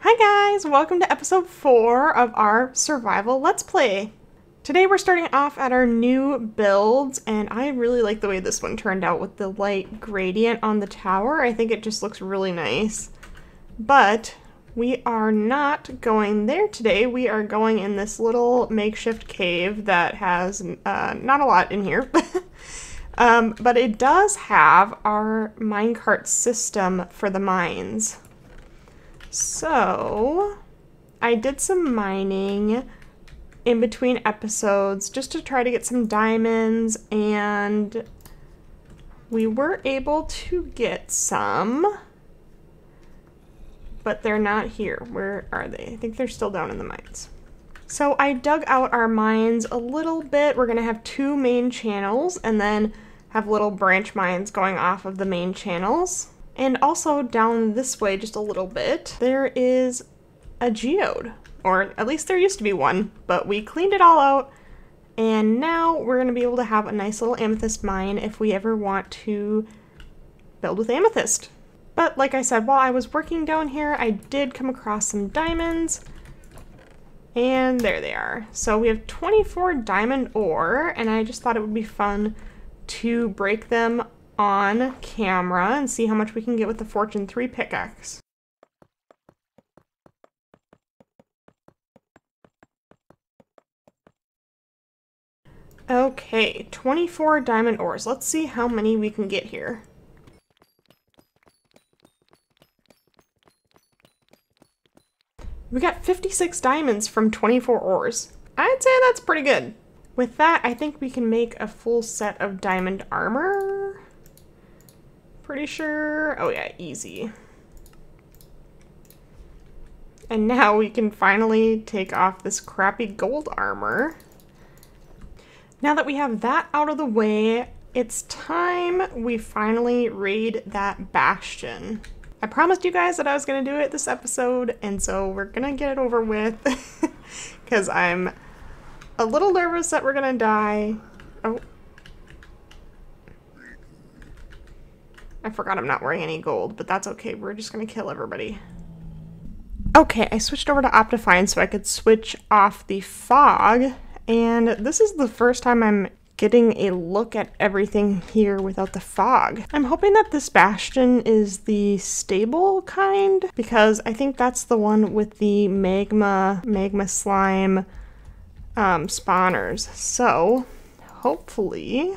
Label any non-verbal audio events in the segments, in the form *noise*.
Hi guys, welcome to episode 4 of our survival let's play. Today we're starting off at our new build and I really like the way this one turned out with the light gradient on the tower. I think it just looks really nice. But we are not going there today. We are going in this little makeshift cave that has uh, not a lot in here. *laughs* um, but it does have our minecart system for the mines. So, I did some mining in between episodes just to try to get some diamonds, and we were able to get some, but they're not here. Where are they? I think they're still down in the mines. So I dug out our mines a little bit. We're going to have two main channels and then have little branch mines going off of the main channels. And also down this way just a little bit, there is a geode. Or at least there used to be one, but we cleaned it all out. And now we're going to be able to have a nice little amethyst mine if we ever want to build with amethyst. But like I said, while I was working down here, I did come across some diamonds. And there they are. So we have 24 diamond ore, and I just thought it would be fun to break them on camera and see how much we can get with the Fortune 3 pickaxe. Okay, 24 diamond ores. Let's see how many we can get here. We got 56 diamonds from 24 ores. I'd say that's pretty good. With that, I think we can make a full set of diamond armor. Pretty sure. Oh yeah, easy. And now we can finally take off this crappy gold armor. Now that we have that out of the way, it's time we finally raid that bastion. I promised you guys that I was going to do it this episode, and so we're going to get it over with *laughs* because I'm a little nervous that we're going to die. Oh, I forgot I'm not wearing any gold, but that's okay. We're just gonna kill everybody. Okay, I switched over to Optifine so I could switch off the fog, and this is the first time I'm getting a look at everything here without the fog. I'm hoping that this bastion is the stable kind, because I think that's the one with the magma, magma slime um, spawners. So, hopefully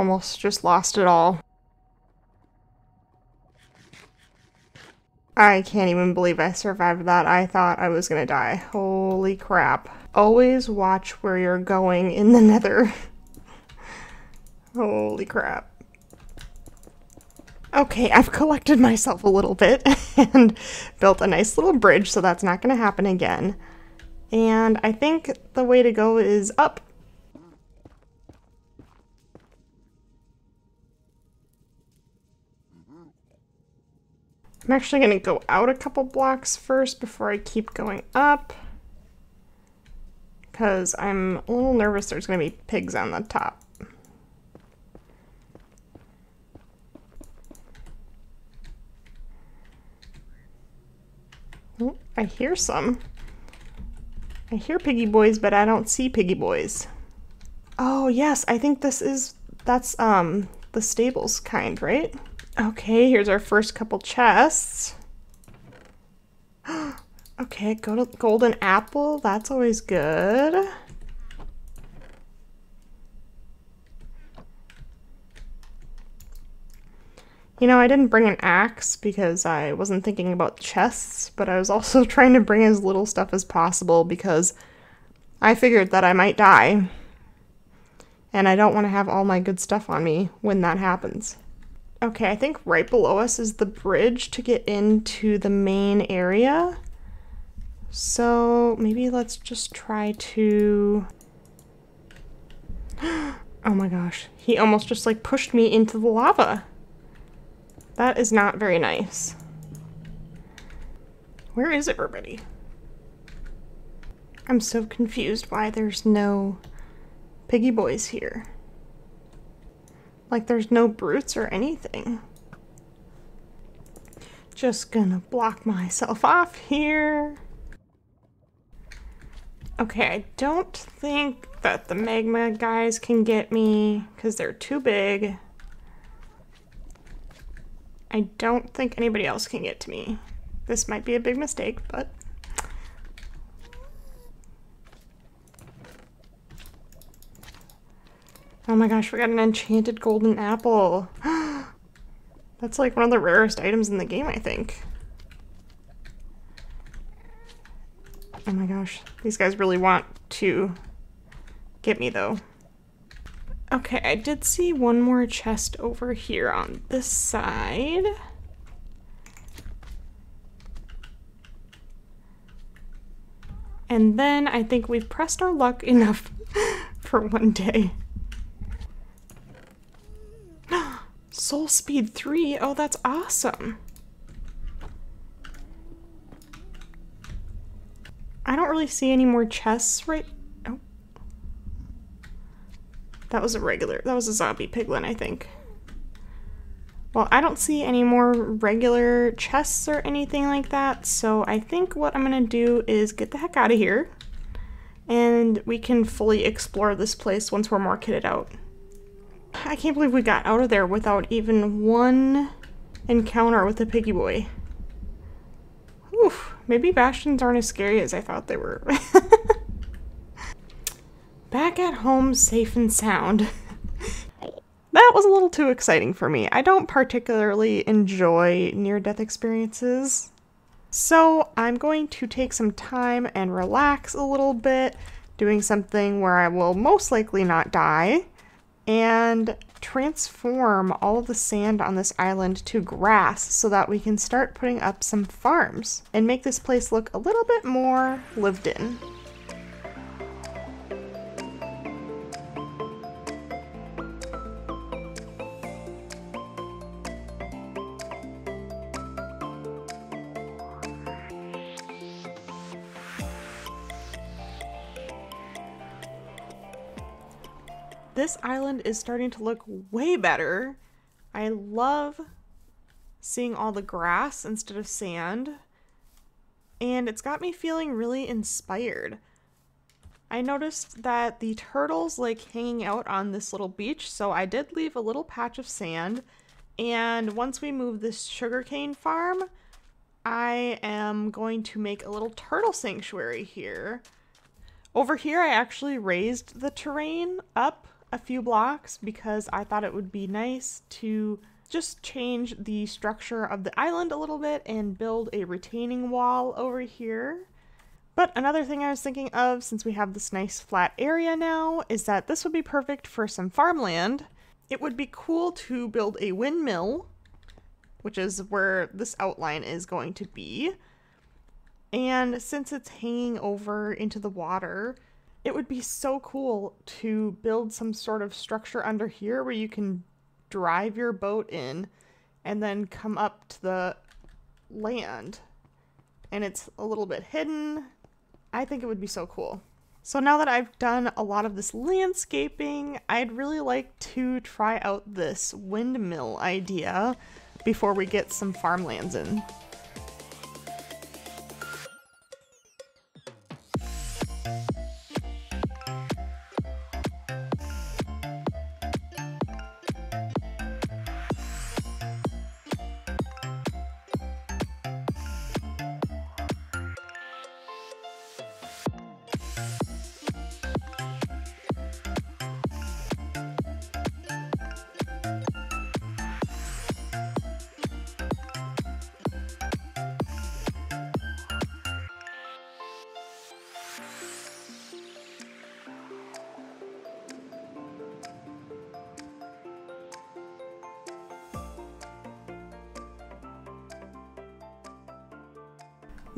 Almost just lost it all. I can't even believe I survived that. I thought I was gonna die. Holy crap. Always watch where you're going in the nether. *laughs* Holy crap. Okay, I've collected myself a little bit *laughs* and built a nice little bridge, so that's not to happen again. And I think the way to go is up. I'm actually going to go out a couple blocks first before I keep going up. Because I'm a little nervous there's going to be pigs on the top. Oh, I hear some. I hear piggy boys, but I don't see piggy boys. Oh, yes, I think this is, that's, um, the stables kind, right? Okay, here's our first couple chests. *gasps* okay, go to golden apple. That's always good. You know, I didn't bring an axe because I wasn't thinking about chests, but I was also *laughs* trying to bring as little stuff as possible because I figured that I might die. And I don't want to have all my good stuff on me when that happens. Okay, I think right below us is the bridge to get into the main area. So maybe let's just try to... *gasps* Oh my gosh, he almost just like pushed me into the lava. That is not very nice. Where is everybody? I'm so confused why there's no piggy boys here. Like there's no brutes or anything. Just gonna block myself off here. Okay, I don't think that the magma guys can get me because they're too big. I don't think anybody else can get to me. This might be a big mistake, but... Oh my gosh, we got an enchanted golden apple. *gasps* That's like one of the rarest items in the game, I think. Oh my gosh, these guys really want to get me though. Okay, I did see one more chest over here on this side. And then I think we've pressed our luck *laughs* enough for one day. Soul Speed 3? Oh, that's awesome. I don't really see any more chests right... Oh. That was a regular... That was a zombie piglin, I think. Well, I don't see any more regular chests or anything like that, so I think what I'm going to do is get the heck out of here, and we can fully explore this place once we're more kitted out. I can't believe we got out of there without even one encounter with the piggy boy. Oof, maybe bastions aren't as scary as I thought they were. *laughs* Back at home, safe and sound. *laughs* that was a little too exciting for me. I don't particularly enjoy near-death experiences. So I'm going to take some time and relax a little bit, doing something where I will most likely not die, and transform all of the sand on this island to grass so that we can start putting up some farms and make this place look a little bit more lived in. This island is starting to look way better. I love seeing all the grass instead of sand. And it's got me feeling really inspired. I noticed that the turtles like hanging out on this little beach, so I did leave a little patch of sand. And once we move this sugarcane farm, I am going to make a little turtle sanctuary here. Over here, I actually raised the terrain up a few blocks because I thought it would be nice to just change the structure of the island a little bit and build a retaining wall over here. But another thing I was thinking of, since we have this nice flat area now, is that this would be perfect for some farmland. It would be cool to build a windmill, which is where this outline is going to be. And since it's hanging over into the water, it would be so cool to build some sort of structure under here where you can drive your boat in and then come up to the land. And it's a little bit hidden. I think it would be so cool. So now that I've done a lot of this landscaping, I'd really like to try out this windmill idea before we get some farmlands in.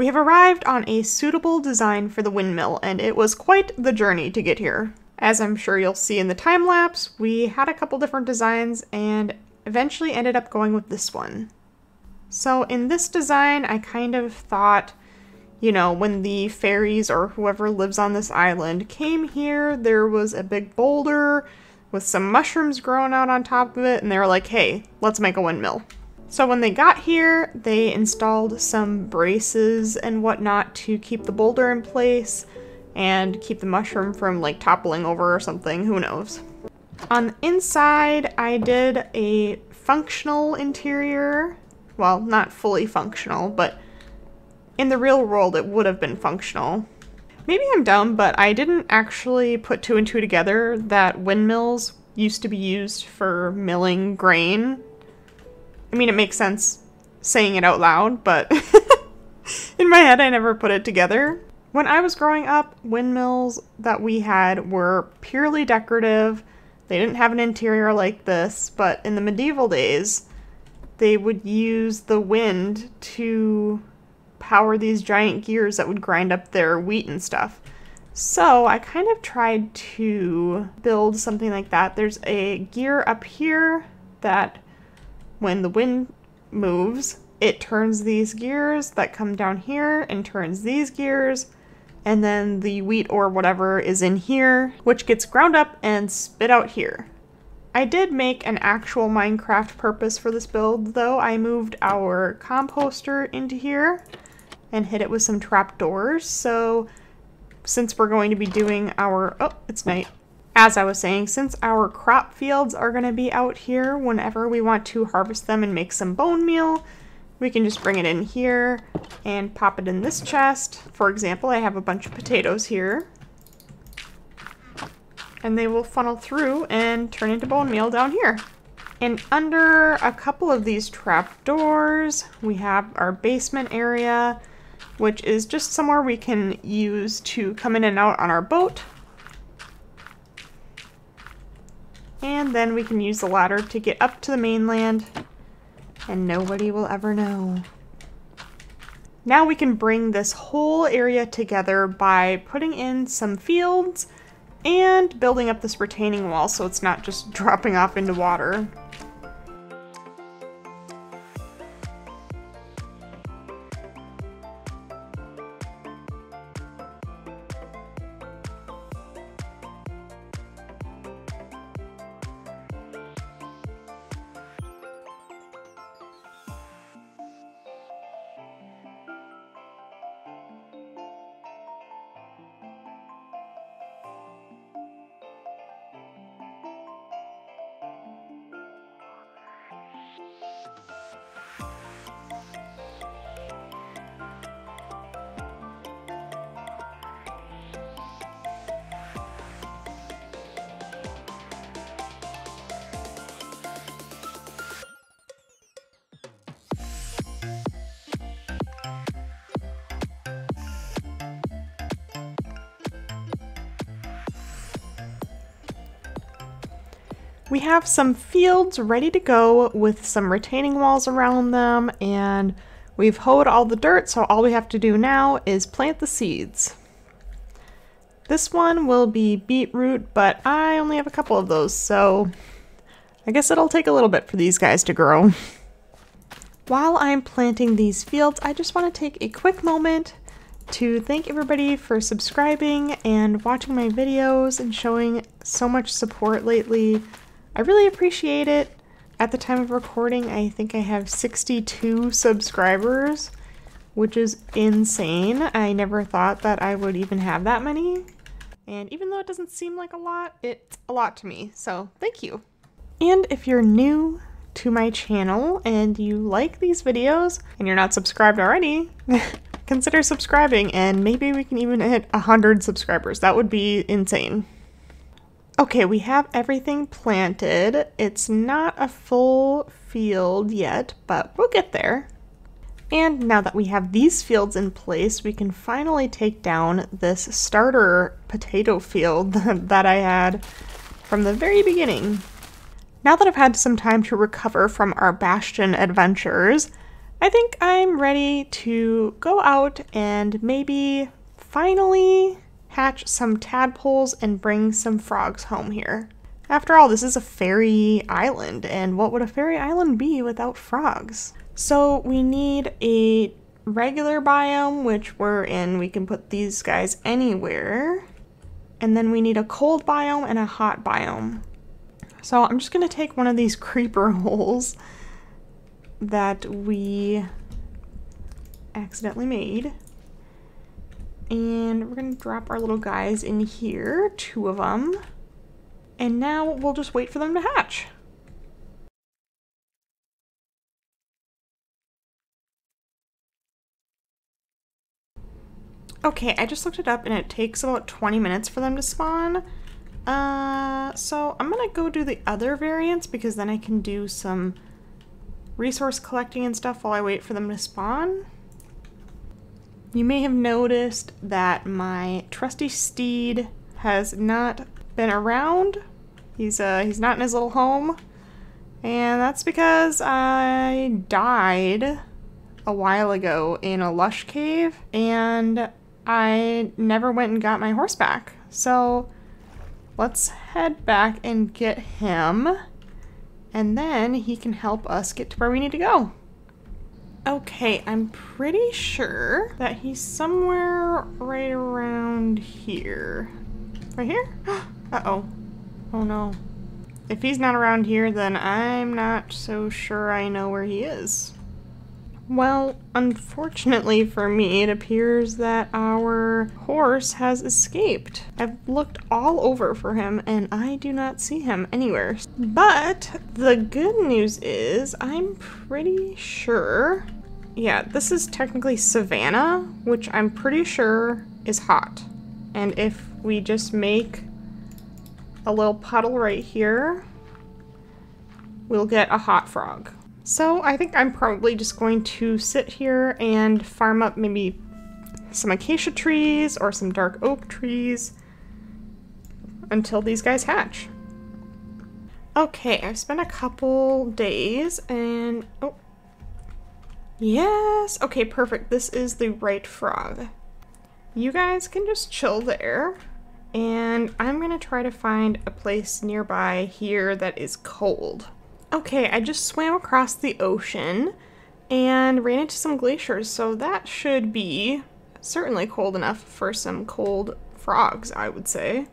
We have arrived on a suitable design for the windmill, and it was quite the journey to get here. As I'm sure you'll see in the time lapse, we had a couple different designs and eventually ended up going with this one. So in this design, I kind of thought, you know, when the fairies or whoever lives on this island came here, there was a big boulder with some mushrooms growing out on top of it, and they were like, hey, let's make a windmill. So when they got here, they installed some braces and whatnot to keep the boulder in place and keep the mushroom from like toppling over or something, who knows. On the inside, I did a functional interior. Well, not fully functional, but in the real world it would have been functional. Maybe I'm dumb, but I didn't actually put two and two together that windmills used to be used for milling grain I mean, it makes sense saying it out loud, but *laughs* in my head, I never put it together. When I was growing up, windmills that we had were purely decorative. They didn't have an interior like this, but in the medieval days, they would use the wind to power these giant gears that would grind up their wheat and stuff. So I kind of tried to build something like that. There's a gear up here that when the wind moves, it turns these gears that come down here and turns these gears, and then the wheat or whatever is in here, which gets ground up and spit out here. I did make an actual Minecraft purpose for this build, though. I moved our composter into here and hit it with some trapdoors, so since we're going to be doing our- oh, it's night as I was saying, since our crop fields are going to be out here whenever we want to harvest them and make some bone meal, we can just bring it in here and pop it in this chest. For example, I have a bunch of potatoes here. And they will funnel through and turn into bone meal down here. And under a couple of these trap doors, we have our basement area, which is just somewhere we can use to come in and out on our boat And then we can use the ladder to get up to the mainland and nobody will ever know. Now we can bring this whole area together by putting in some fields and building up this retaining wall so it's not just *laughs* dropping off into water. We have some fields ready to go with some retaining walls around them and we've hoed all the dirt so all we have to do now is plant the seeds. This one will be beetroot but I only have a couple of those so I guess it'll take a little bit for these guys to grow. While I'm planting these fields I just want to take a quick moment to thank everybody for subscribing and watching my videos and showing so much support lately. I really appreciate it. At the time of recording, I think I have 62 subscribers, which is insane. I never thought that I would even have that many. And even though it doesn't seem like a lot, it's a lot to me, so thank you. And if you're new to my channel and you like these videos and you're not subscribed already, *laughs* consider subscribing and maybe we can even hit 100 subscribers. That would be insane. Okay, we have everything planted. It's not a full field yet, but we'll get there. And now that we have these fields in place, we can finally take down this starter potato field *laughs* that I had from the very beginning. Now that I've had some time to recover from our Bastion adventures, I think I'm ready to go out and maybe finally hatch some tadpoles and bring some frogs home here. After all, this is a fairy island, and what would a fairy island be without frogs? So we need a regular biome, which we're in. We can put these guys anywhere. And then we need a cold biome and a hot biome. So I'm just going to take one of these creeper *laughs* holes that we accidentally made. And we're to drop our little guys in here, two of them. And now we'll just wait for them to hatch. Okay, I just looked it up and it takes about 20 minutes for them to spawn. Uh, so I'm gonna go do the other variants because then I can do some resource collecting and stuff while I wait for them to spawn. You may have noticed that my trusty steed has not been around. He's uh he's not in his little home. And that's because I died a while ago in a lush cave and I never went and got my horse back. So let's head back and get him and then he can help us get to where we need to go. Okay, I'm pretty sure that he's somewhere right around here. Right here? *gasps* Uh-oh. Oh no. If he's not around here, then I'm not so sure I know where he is. Well, unfortunately for me, it appears that our horse has escaped. I've looked all over for him and I do not see him anywhere. But the good news is I'm pretty sure, yeah, this is technically Savannah, which I'm pretty sure is hot. And if we just make a little puddle right here, we'll get a hot frog. So I think I'm probably just going to sit here and farm up maybe some acacia trees or some dark oak trees until these guys hatch. Okay, I've spent a couple days and... Oh. Yes! Okay, perfect. This is the right frog. You guys can just chill there. And I'm to try to find a place nearby here that is cold. Okay, I just swam across the ocean and ran into some glaciers, so that should be certainly cold enough for some cold frogs, I would say.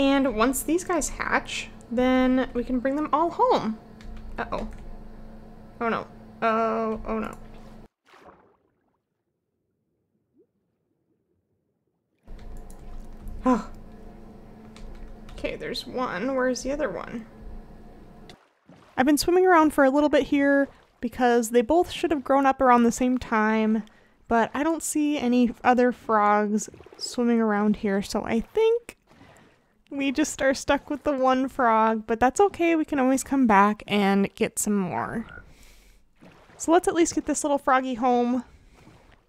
And once these guys hatch, then we can bring them all home. Uh-oh. Oh no. Oh, oh no. Oh. Okay, there's one. Where's the other one? I've been swimming around for a little bit here because they both should have grown up around the same time, but I don't see any other frogs swimming around here, so I think we just are stuck with the one frog, but that's okay. We can always come back and get some more. So let's at least get this little froggy home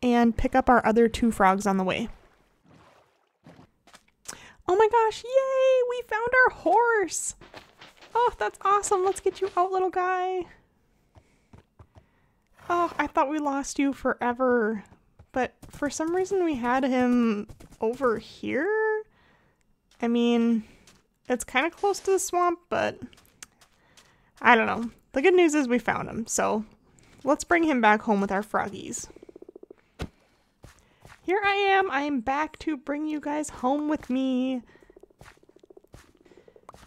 and pick up our other two frogs on the way. Oh my gosh, yay! We found our horse! Oh, that's awesome. Let's get you out, little guy. Oh, I thought we lost you forever. But for some reason we had him over here? I mean, it's kind of close to the swamp, but I don't know. The good news is we found him, so let's bring him back home with our froggies. Here I am. I am back to bring you guys home with me.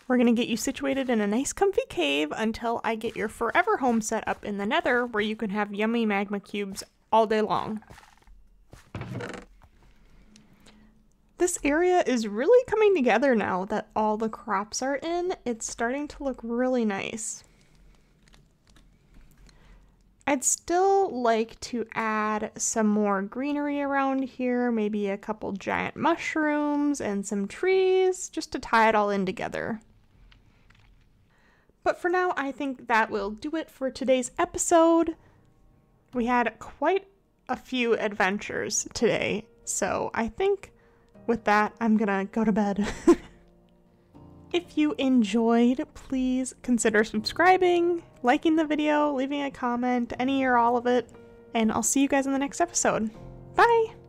We're going to get you situated in a nice comfy cave until I get your forever home set up in the nether where you can have yummy magma cubes all day long. This area is really coming together now that all the crops are in. It's starting to look really nice. I'd still like to add some more greenery around here, maybe a couple giant mushrooms and some trees, just to tie it all in together. But for now, I think that will do it for today's episode. We had quite a few adventures today, So I think with that, I'm gonna go to bed. *laughs* if you enjoyed, please consider subscribing, liking the video, leaving a comment, any or all of it, and I'll see you guys in the next episode. Bye!